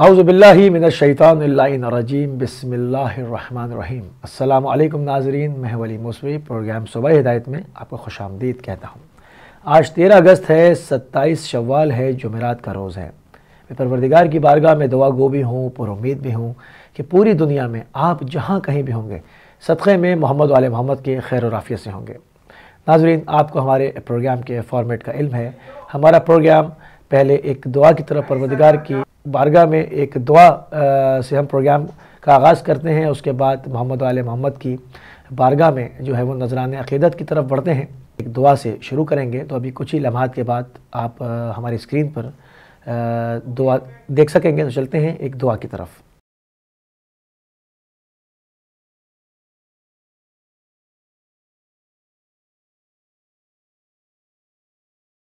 आउज़बिल्लिमिनशैतानरजीम बसमीम अल्लाम नाजरीन मैं वली मौसवी प्रोग्राम सुबह हिदायत में आपको खुश आमदीद कहता हूँ। आज तेरह अगस्त है, सत्ताईस शवाल है, जुमेरात का रोज़ है। मैं परवरदिगार की बारगाह में दुआ गो भी हूँ पर उम्मीद भी हूँ कि पूरी दुनिया में आप जहाँ कहीं भी होंगे, सदक़े में मोहम्मद वाले मोहम्मद के खैर वाफ़ियत से होंगे। नाजरीन, आपको हमारे प्रोग्राम के फॉर्मेट का इल्म है। हमारा प्रोग्राम पहले एक दुआ की तरफ़ परवदिगार की बारगाह में एक दुआ से हम प्रोग्राम का आगाज़ करते हैं, उसके बाद मोहम्मद वाले मोहम्मद की बारगाह में जो है वो नजरान अकीदत की तरफ़ बढ़ते हैं। एक दुआ से शुरू करेंगे तो अभी कुछ ही लम्हात के बाद आप हमारी स्क्रीन पर दुआ देख सकेंगे तो चलते हैं एक दुआ की तरफ़।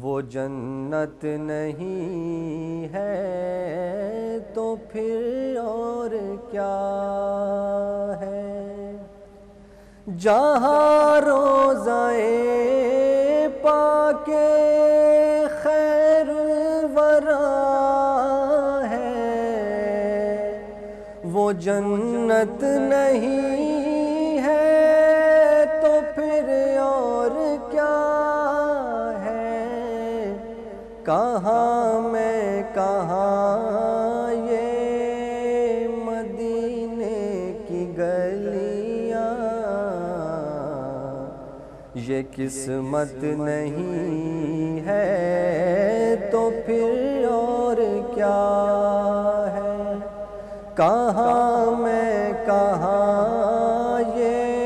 वो जन्नत नहीं है तो फिर और क्या है? जहाँ रोज़ाए पाके खैर वरा है, वो जन्नत नहीं किस्मत नहीं है तो फिर और क्या है? कहाँ मैं, कहाँ ये?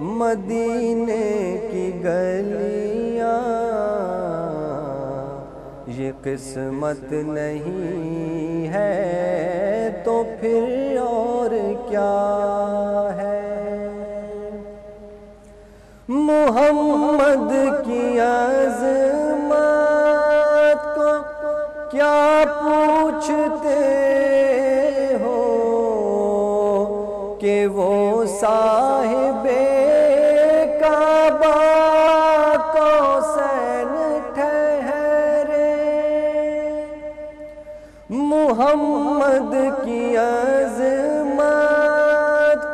मदीने की गलियाँ। ये किस्मत नहीं है तो फिर और क्या है? मोहम्मद की अजमत को क्या पूछते हो कि वो साहिब मोहम्मद की अजमत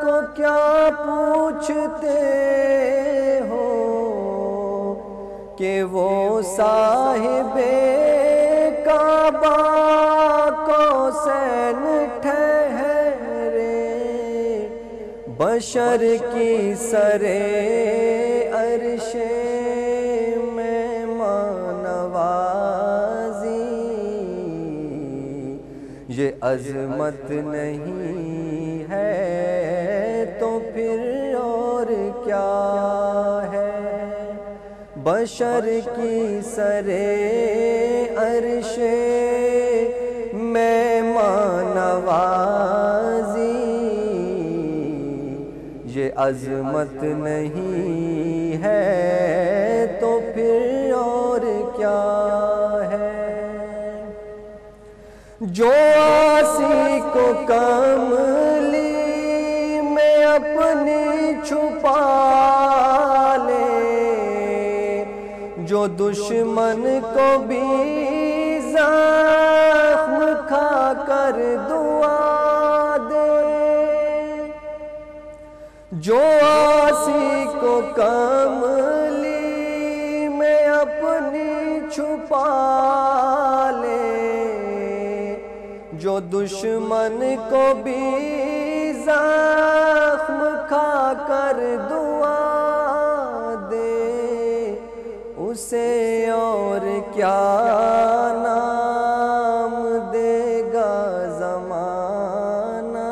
को क्या पूछते कि वो साहिब काबा को सैन ठहरे। बशर की सरे अरशे में मानवाजी। ये अजमत नहीं है तो फिर और क्या? बशर की सरे अरशे, में मानवाजी। ये अजमत नहीं है तो फिर और क्या है? जो आसी को कमली, में अपनी छुपा दुश्मन को भी जख्म खा कर दुआ दे। जो आसी को कमली में अपनी छुपा ले। जो दुश्मन को भी जख्म खा कर दुआ उसे और क्या नाम देगा जमाना?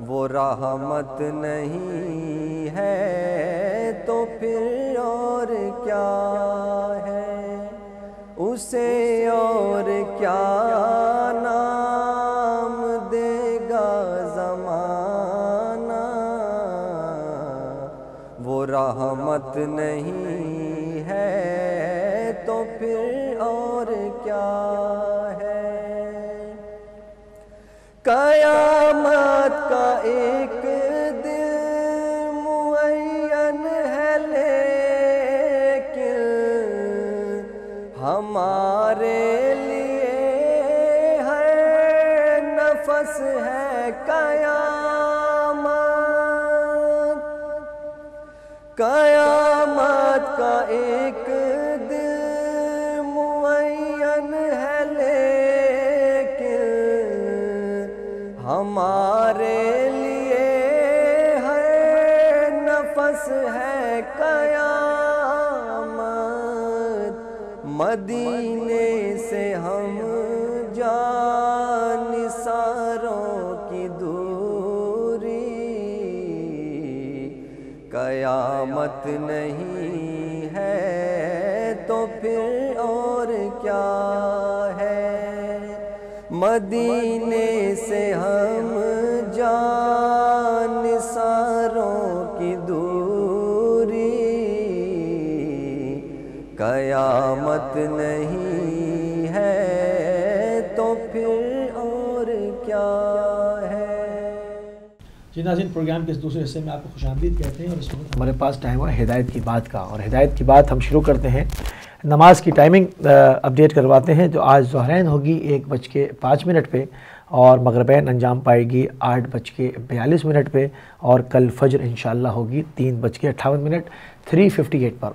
वो रहमत नहीं है तो फिर और क्या है? उसे और क्या नहीं है तो फिर और क्या है? कयामत का एक मदीने से हम जान सारों की दूरी। कयामत नहीं है तो फिर और क्या है? मदीने से हम जान कयामत नहीं है तो फिर और क्या है? जी नाजिन प्रोग्राम के इस दूसरे हिस्से में आपको खुश आमदीद कहते हैं और इस वक्त हमारे पास टाइम हुआ हिदायत की बात का और हिदायत की बात हम शुरू करते हैं। नमाज़ की टाइमिंग अपडेट करवाते हैं जो आज जहरैन होगी एक बज के पाँच मिनट पे और मगरबैन अंजाम पाएगी आठ बज के बयालीस मिनट पे और कल फजर इंशाल्लाह होगी तीन बज के अट्ठावन मिनट थ्री फिफ्टी एट पर।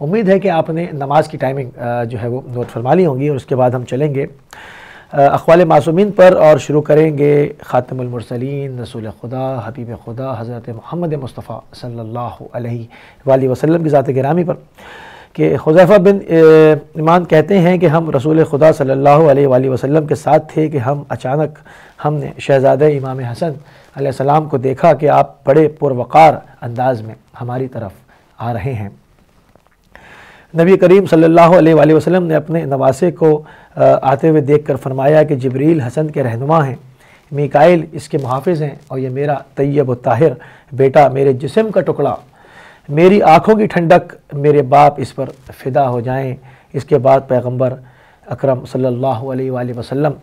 उम्मीद है कि आपने नमाज़ की टाइमिंग जो है वो नोट फरमा ली होंगी और उसके बाद हम चलेंगे। अखवाल मासूमिन पर और शुरू करेंगे ख़ातमुलमरसलीन रसूल खुदा, हबीब खुदा, हज़रत मोहम्मद मुस्तफ़ा सल्लल्लाहु अलैहि की ज़ात गिरामी पर कि हुज़ैफ़ा बिन ईमान कहते हैं कि हम रसूल खुदा सल्लल्लाहु अलैहि वसल्लम के साथ थे कि हम अचानक हमने शहज़ाद इमाम हसन अलैहिस्सलाम को देखा कि आप बड़े पुरवकार अंदाज में हमारी तरफ़ आ रहे हैं। नबी करीम सल्लल्लाहु अलैहि वसल्लम ने अपने नवासे को आते हुए देख कर फरमाया कि जबरील हसन के रहनुमा हैं, मिकाइल इसके मुहाफ़ हैं और यह मेरा तैयब ताहिर, बेटा मेरे जिसम का टुकड़ा, मेरी आँखों की ठंडक, मेरे बाप इस पर फ़िदा हो जाएँ। इसके बाद पैगंबर अक्रम सल्लल्लाहु अलैहि वसल्लम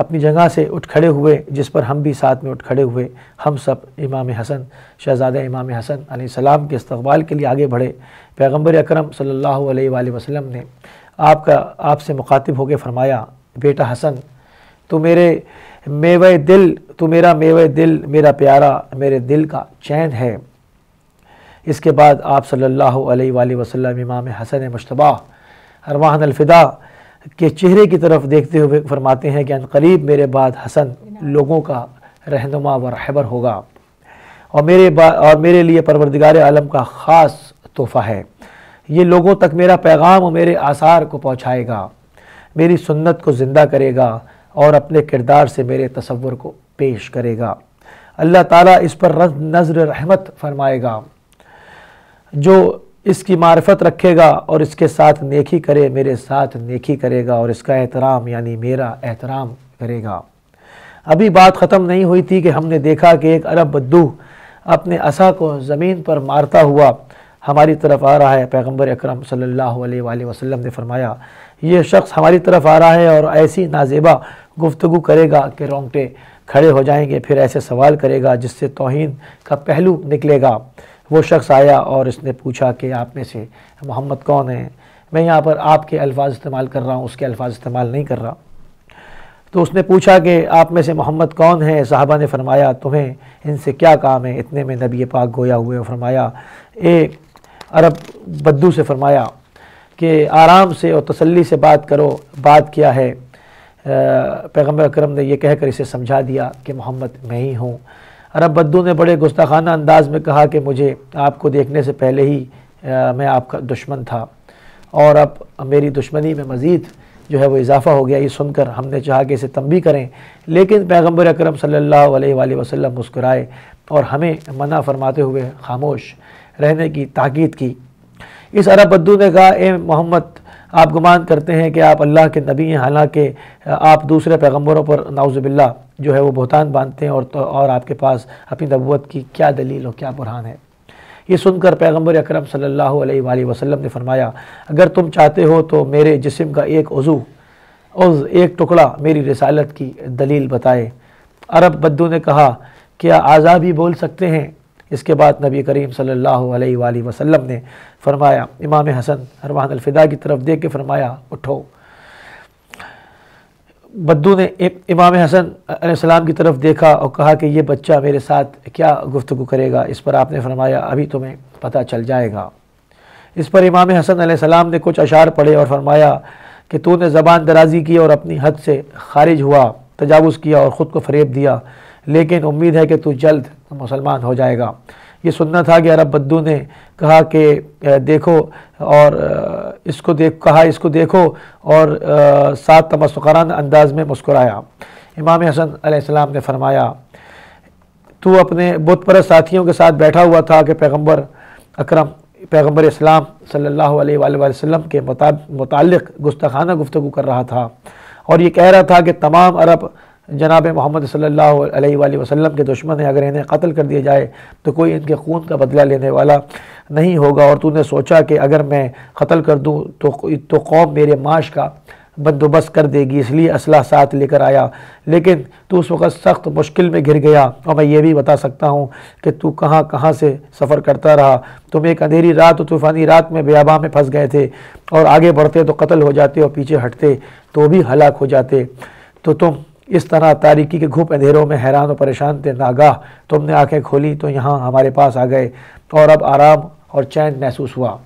अपनी जगह से उठ खड़े हुए, जिस पर हम भी साथ में उठ खड़े हुए, हम सब इमाम हसन, शहज़ादा इमाम हसन अलैहिस्सलाम के इस्तकबाल के लिए आगे बढ़े। पैगंबर अक्रम सल्लल्लाहु अलैहि वसल्लम ने आपका, आपसे मुखातिब होकर फरमाया, बेटा हसन तो मेरे मेवे दिल तो मेरा मेवे दिल, मेरा प्यारा, मेरे दिल का चैन है। इसके बाद आप सल्लल्लाहु अलैहि वसल्लम इमाम हसन मुशतबा, अरवाहन अलफ़िदा के चेहरे की तरफ़ देखते हुए फरमाते हैं कि करीब मेरे बाद हसन लोगों का रहनुमा व रहबर होगा। और मेरे बा, और मेरे लिए परवरदिगार आलम का ख़ास तोहफ़ा है। ये लोगों तक मेरा पैगाम और मेरे आसार को पहुँचाएगा। मेरी सुन्नत को ज़िंदा करेगा और अपने किरदार से मेरे तसव्वुर को पेश करेगा। अल्लाह ताला इस पर नज़र रहमत फरमाएगा। जो इसकी मार्फत रखेगा और इसके साथ नेकी करे, मेरे साथ नेकी करेगा और इसका एहतराम, यानी मेरा एहतराम करेगा। अभी बात ख़त्म नहीं हुई थी कि हमने देखा कि एक अरब बद्दू अपने असा को ज़मीन पर मारता हुआ हमारी तरफ़ आ रहा है। पैगंबर अकरम सल्लल्लाहु अलैहि वसल्लम ने फरमाया, ये शख्स हमारी तरफ़ आ रहा है और ऐसी नाजेबा गुफ्तगु करेगा कि रोंगटे खड़े हो जाएँगे, फिर ऐसे सवाल करेगा जिससे तोहन का पहलू निकलेगा। वो शख्स आया और इसने पूछा कि आप में से मोहम्मद कौन है? मैं यहाँ पर आपके अल्फाज इस्तेमाल कर रहा हूँ, उसके अल्फाज इस्तेमाल नहीं कर रहा। तो उसने पूछा कि आप में से मोहम्मद कौन है? साहबा ने फरमाया, तुम्हें इनसे क्या काम है? इतने में नबी पाक गोया हुए और फरमाया ए अरब बद्दू से फरमाया कि आराम से और तसल्ली से बात करो, बात क्या है? पैगंबर अक्रम ने यह कहकर इसे समझा दिया कि मोहम्मद मैं ही हूँ। अरब बद्दू ने बड़े गुस्ताखाना अंदाज में कहा कि मुझे आपको देखने से पहले ही आ, मैं आपका दुश्मन था। और अब मेरी दुश्मनी में मज़ीद जो है वो इजाफ़ा हो गया ये सुनकर हमने चाहा कि इसे तंबी करें। लेकिन पैगंबर अकरम सल्लल्लाहु अलैहि वसल्लम मुस्कुराए और हमें मना फरमाते हुए खामोश रहने की ताकीद की। इस अरब बद्दू ने कहा ए मोहम्मद आप गुमान करते हैं कि आप अल्लाह के नबी हैं, हालाँकि आप दूसरे पैगम्बरों पर नाउज़बिल्ला जो है वो बहुतान बांधते हैं और तो और आपके पास अपनी नबूत की क्या दलील और क्या बुरहान है। ये सुनकर पैगंबर अकरम सल्लल्लाहु अलैहि वसल्लम ने फरमाया, अगर तुम चाहते हो तो मेरे जिस्म का एक उज़ू, उज़, एक टुकड़ा मेरी रसालत की दलील बताए। अरब बद्दू ने कहा, क्या आज़ा भी बोल सकते हैं? इसके बाद नबी करीम सल्लल्लाहु अलैहि वसल्लम ने फरमाया, इमाम हसन अरवान अलफ़िदा की तरफ़ देख के फरमाया, उठो। बद्दू ने इमाम हसन अलैहिस्सलाम की तरफ़ देखा और कहा कि ये बच्चा मेरे साथ क्या गुफ्तु करेगा? इस पर आपने फरमाया, अभी तुम्हें पता चल जाएगा। इस पर इमाम हसन अलैहिस्सलाम ने कुछ अशार पढ़े और फरमाया कि तूने ज़बान दराजी की और अपनी हद से खारिज हुआ, तजावुज़ किया और ख़ुद को फ़रेब दिया, लेकिन उम्मीद है कि तू जल्द मुसलमान हो जाएगा। ये सुनना था कि अरब बद्दू ने कहा कि देखो और इसको देख, कहा इसको देखो और सात तमस्कारान अंदाज में मुस्कुराया। इमाम हसन अलैहिस्सलाम ने फरमाया, तू अपने बुत परस्त साथियों के साथ बैठा हुआ था कि पैगंबर अक्रम, पैगंबर इस्लाम अलैहि वसल्लम के मुतालिक गुस्ताखाना गुफ्तु कर रहा था। और ये कह रहा था कि तमाम अरब जनाब मोहम्मद अलैहि वसल्लम के दुश्मन है, अगर इन्हें कत्ल कर दिया जाए तो कोई इनके खून का बदला लेने वाला नहीं होगा। और तूने सोचा कि अगर मैं कत्ल कर दूँ तो तो कौम मेरे माश का बंदोबस्त कर देगी, इसलिए असला साथ लेकर आया। लेकिन तू उस वक़्त सख्त मुश्किल में घिर गया, और मैं ये भी बता सकता हूँ कि तू कहाँ कहाँ से सफ़र करता रहा। तुम एक अंधेरी रात और तूफ़ानी रात में बेआबा में फंस गए थे, और आगे बढ़ते तो कत्ल हो जाते और पीछे हटते तो भी हलाक हो जाते। तो तुम इस तरह तारीकी के घुप अंधेरों में हैरान और परेशान थे। नागाह तुमने आँखें खोली तो यहाँ हमारे पास आ गए और अब आराम और चैन महसूस हुआ।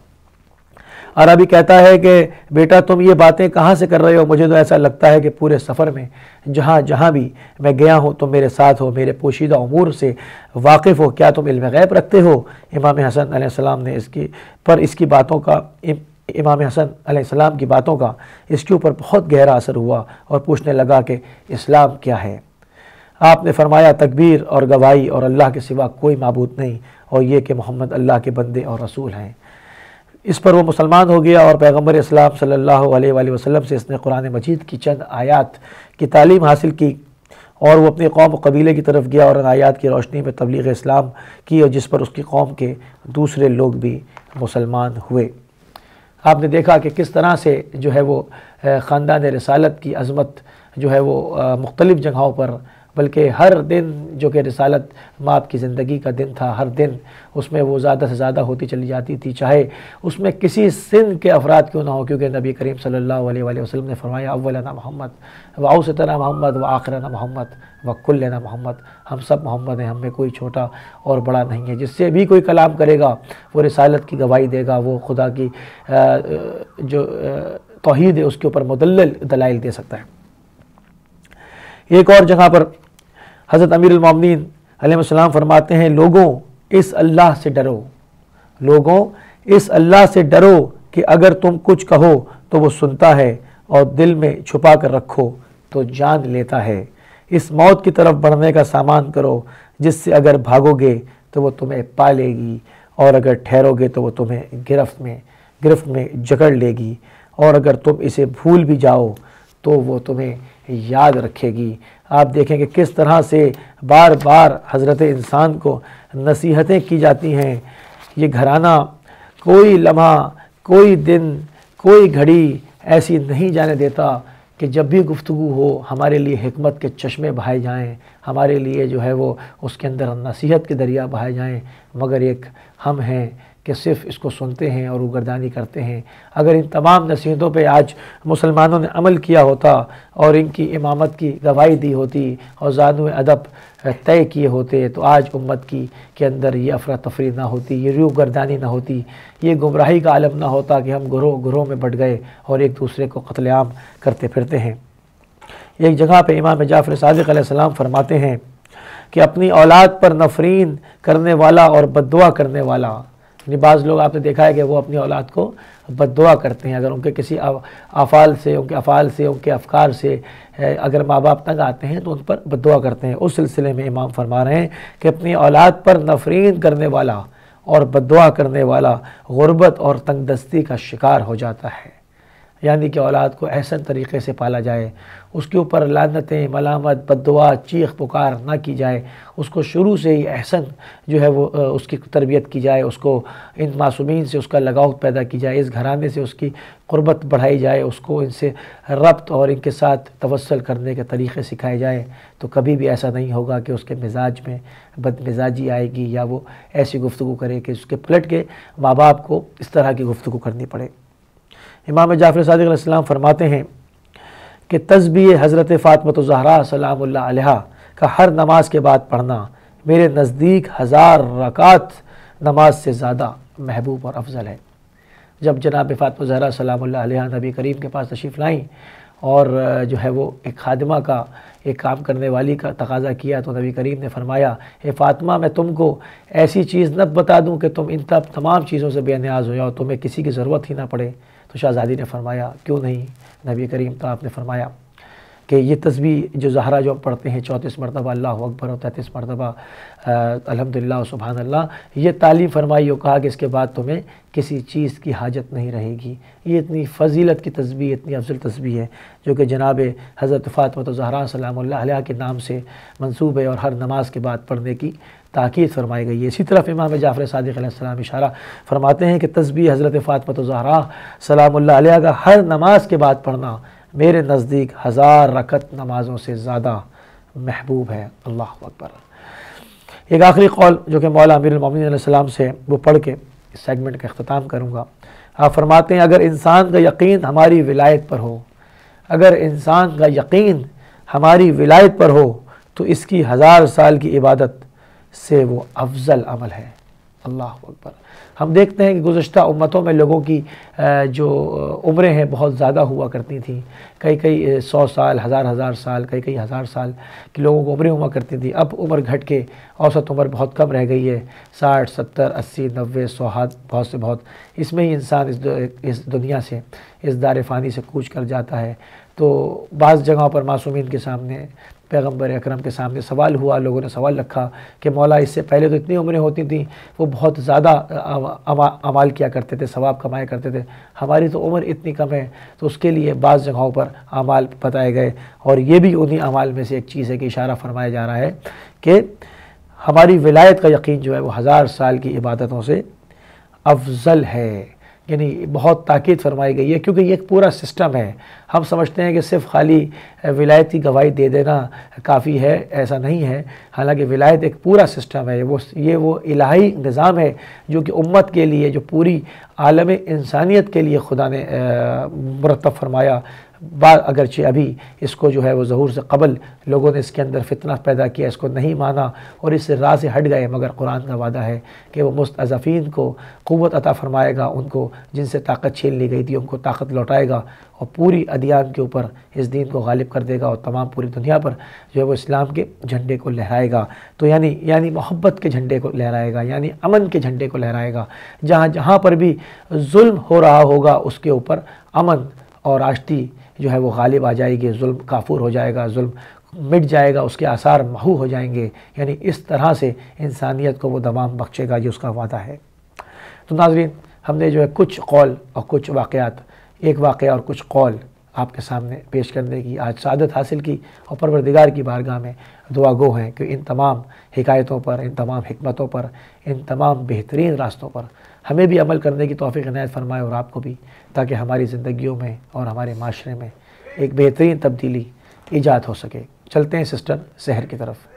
अभी कहता है कि, बेटा, तुम ये बातें कहाँ से कर रहे हो? मुझे तो ऐसा लगता है कि पूरे सफ़र में, जहाँ जहाँ भी मैं गया हूँ, तुम मेरे साथ हो, मेरे पोशीदा अमूर से वाकिफ़ हो। क्या तुम इल्म गैब रखते हो? इमाम हसन सलाम ने इसकी, पर इसकी बातों का इमाम हसन सलाम की बातों का इसके ऊपर बहुत गहरा असर हुआ और पूछने लगा कि इस्लाम क्या है। आपने फरमाया, तकबीर और गवाही और अल्लाह के सिवा कोई मबूद नहीं और ये कि मोहम्मद अल्लाह के बंदे और रसूल हैं। इस पर वो मुसलमान हो गया और पैगंबर इस्लाम सल्लल्लाहु अलैहि वसल्लम से इसने कुरान मजीद की चंद आयात की तालीम हासिल की और वो अपनी कौम कबीले की तरफ़ गया और आयात की रोशनी में तबलीग इस्लाम की और जिस पर उसकी कौम के दूसरे लोग भी मुसलमान हुए। आपने देखा कि किस तरह से जो है वो ख़ानदान रसालत की अज़मत जो है वो मुख्तलिफ़ जगहों पर बल्कि हर दिन जो कि रसालत माँ की ज़िंदगी का दिन था, हर दिन उसमें वो ज़्यादा से ज़्यादा होती चली जाती थी, चाहे उसमें किसी सिंध के अफराद क्यों ना हो, क्योंकि नबी करीम सल्लल्लाहु अलैहि ने फरमाया, अव्वलना मोहम्मद व औसतना मोहम्मद व आखरना मोहम्मद व कुल्लना मोहम्मद। हम सब मोहम्मद हैं, हमें कोई छोटा और बड़ा नहीं है। जिससे भी कोई कलाम करेगा, वो रसालत की गवाही देगा, वो खुदा की जो तोहद है, उसके ऊपर मुदल दलाइल दे सकता है। एक और जगह पर हज़रत अमीर अमीरमिन आसमाम फरमाते हैं, लोगों, इस अल्लाह से डरो। लोगों, इस अल्लाह से डरो कि अगर तुम कुछ कहो तो वो सुनता है और दिल में छुपा कर रखो तो जान लेता है। इस मौत की तरफ़ बढ़ने का सामान करो, जिससे अगर भागोगे तो वो तुम्हें पा लेगी और अगर ठहरोगे तो वो तुम्हें गिरफ्त में गिरफ्त में जकड़ लेगी। और अगर तुम इसे भूल भी जाओ तो वो तुम्हें याद रखेगी। आप देखें कि किस तरह से बार बार हज़रत इंसान को नसीहतें की जाती हैं। ये घराना कोई लम्हा, कोई दिन, कोई घड़ी ऐसी नहीं जाने देता कि जब भी गुफ्तु हो, हमारे लिए हमत के चश्मे बहाए जाएँ, हमारे लिए जो है वो उसके अंदर नसीहत के दरिया बहाए जाएँ। मगर एक हम हैं कि सिर्फ़ इसको सुनते हैं और उगरदानी करते हैं। अगर इन तमाम नसीहतों पे आज मुसलमानों ने अमल किया होता और इनकी इमामत की गवाही दी होती और जानव अदब तय किए होते तो आज उम्मत की, के अंदर ये अफरा तफरी ना होती, ये रू गर्दानी ना होती, ये गुमराही का आलम ना होता कि हम ग्रोह ग्रोह में बढ़ गए और एक दूसरे को कत्लेआम करते फिरते हैं। एक जगह पर इमाम जाफ़र सदक़ फरमाते हैं कि अपनी औलाद पर नफरीन करने वाला और बदुआ करने वाला यानी बाज़ लोग, आपने देखा है कि वो अपनी औलाद को बदुआ करते हैं। अगर उनके किसी अफ़ाल से, उनके अफ़ाल से, उनके अफकार से अगर माँ बाप तंग आते हैं तो उन पर बदुआ करते हैं। उस सिलसिले में इमाम फरमा रहे हैं कि अपनी औलाद पर नफरीन करने वाला और बदुआ करने वाला गुरबत और तंगदस्ती का शिकार हो जाता है। यानी कि औलाद को एहसन तरीके से पाला जाए। उसके ऊपर लानतें, मलामत बदुआ चीख, पुकार ना की जाए। उसको शुरू से ही एहसन जो है वो उसकी तरबियत की जाए। उसको इन मासूमीन से उसका लगाव पैदा की जाए। इस घराने से उसकी क़ुरबत बढ़ाई जाए। उसको इनसे रब्त और इनके साथ तवसल करने के तरीक़े सिखाए जाए। तो कभी भी ऐसा नहीं होगा कि उसके मिजाज में बदमिजाजी आएगी या वो ऐसी गुफ्तु करे कि उसके पलट के माँ बाप को इस तरह की गुफ्तु करनी पड़े। इमाम जाफ़र सदक़ फरमाते हैं कि तस्बी हज़रत फ़ातमत ज़हरा सलाम का हर नमाज़ के बाद पढ़ना मेरे नज़दीक हज़ार रकात नमाज़ से ज़्यादा महबूब और अफजल है। जब जनाब फ़ातम ज़हरा सलाम नबी करीम के पास तशरीफ़ लाई और जो है वो एक खादमा का, एक काम करने वाली का तकाजा किया तो नबी करीम ने फरमाया, ए फ़ातिमा, मैं तुमको ऐसी चीज़ न बता दूँ कि तुम इन तब तमाम चीज़ों से बेनियाज हो जाओ, तुम्हें किसी की ज़रूरत ही ना पड़े। तो शाहजादी ने फरमाया क्यों नहीं? नबी करीम तो आपने फरमाया कि ये तस्वीर जो जहरा जो पढ़ते हैं, चौंतीस मरतबा, अल्लाह अकबर और तैंतीस मरतबा अलहमदिल्ला सुबहान अल्लाह ये तालीम फरमाई और कहा कि इसके बाद तुम्हें किसी चीज़ की हाजत नहीं रहेगी। ये इतनी फजीलत की तस्वीर, इतनी अफजल तस्वीर है, जो कि जनाब हज़रत फ़ातमत ज़हरा सलाम के नाम से मनसूब है और हर नमाज़ के बाद पढ़ने की ताक़द फरमाई गई है। इसी तरफ़ इमाम जाफ़र सदक़ इशारा फरमाते हैं कि तस्वीर हज़रत फ़ातमत ज़हरा सलाम का हर नमाज़ के बाद पढ़ना मेरे नज़दीक हज़ार रकत नमाज़ों से ज़्यादा महबूब है। अल्लाह अकबर। एक आखिरी कौल जो कि मौला अमीर से वो पढ़ के इस सेगमेंट का अख्ताम करूँगा। आप फरमाते हैं, अगर इंसान का यकीन हमारी विलायत पर हो, अगर इंसान का यकीन हमारी विलायत पर हो तो इसकी हज़ार साल की इबादत से वो अफजल अमल है। अल्लाह अकबर। हम देखते हैं कि गुज्त उम्मतों में लोगों की जो उम्रें हैं बहुत ज़्यादा हुआ करती थी। कई कई सौ साल हज़ार हज़ार साल कई कई हज़ार साल की लोगों को उम्रें हुआ करती थी। अब उम्र घट के औसत उम्र बहुत कम रह गई है। साठ सत्तर अस्सी नब्बे सौ बहुत से बहुत। इसमें ही इंसान इस, इस दुनिया से इस दार फ़ानी से कूच कर जाता है। तो बाज़ जगहों पर मासूमिन के सामने पैगंबर अकरम के सामने सवाल हुआ, लोगों ने सवाल रखा कि मौला इससे पहले तो इतनी उम्रें होती थी, वो बहुत ज़्यादा अमाल किया करते थे, सवाब कमाया करते थे। हमारी तो उम्र इतनी कम है तो उसके लिए बाज़ जगहों पर अमाल बताए गए और ये भी उन्हीं अमाल में से एक चीज़ है कि इशारा फरमाया जा रहा है कि हमारी विलायत का यकीन जो है वो हज़ार साल की इबादतों से अफजल है। यानी बहुत ताकीद फरमाई गई है, क्योंकि ये एक पूरा सिस्टम है। हम समझते हैं कि सिर्फ़ खाली विलायती गवाही दे देना काफ़ी है, ऐसा नहीं है। हालाँकि विलायत एक पूरा सिस्टम है, वो ये वो इलाही निज़ाम है, जो कि उम्मत के लिए, जो पूरी आलम इंसानियत के लिए खुदा ने मुरतब फरमाया। बार अगरचे अभी इसको जो है वो ज़हूर से कबल लोगों ने इसके अंदर फितना पैदा किया, इसको नहीं माना और इस राह से हट गए, मगर कुरान का वादा है कि वो मुस्तफ़ीन को क़वत अता फ़रमाएगा, उनको जिनसे ताकत छीन ली गई थी, उनको ताकत लौटाएगा और पूरी अदियान के ऊपर इस दीन को गालिब कर देगा और तमाम पूरी दुनिया पर जो है वो इस्लाम के झंडे को लहराएगा। तो यानी यानी मोहब्बत के झंडे को लहराएगा, यानी अमन के झंडे को लहराएगा। जहाँ जहाँ पर भी जुल्म हो रहा होगा, उसके ऊपर अमन और आष्टी जो है वो गालिब आ जाएगी, जुल्म काफूर हो जाएगा, जुल्म मिट जाएगा, उसके आसार महू हो जाएँगे। यानी इस तरह से इंसानियत को वो दमाम बख्शेगा ये उसका वादा है। तो नाजरीन, हमने जो है कुछ कौल और कुछ वाक़ात एक वाक़ और कुछ कौल आपके सामने पेश करने की, आज सादत हासिल की और परवरदिगार की बारगाह में दुआ गो हैं कि इन तमाम हिकायतों पर, इन तमाम हमतों पर, इन तमाम बेहतरीन रास्तों पर हमें भी अमल करने की तोफ़ी इनायत फरमाए और आपको भी, ताकि हमारी ज़िंदगियों में और हमारे माशरे में एक बेहतरीन तब्दीली ईजाद हो सके। चलते हैं सिस्टर, शहर की तरफ़।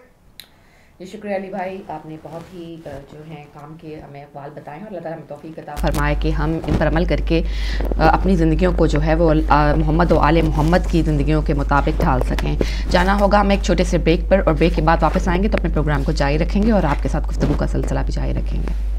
जी, शुक्रिया अली भाई। आपने बहुत ही जो है काम के हमें अकवाल बताए और अल्लाह ताला हमें तोफ़ी कता फरमाए कि हम इन पर अमल करके अपनी ज़िंदगियों को जो है वो मोहम्मद और आल मोहम्मद की ज़िंदगियों के मुताबिक ढाल सकें। जाना होगा हम एक छोटे से ब्रेक पर और ब्रेक के बाद वापस आएँगे तो अपने प्रोग्राम को जारी रखेंगे और आपके साथ गुफ्तु का सिलसिला भी जारी रखेंगे।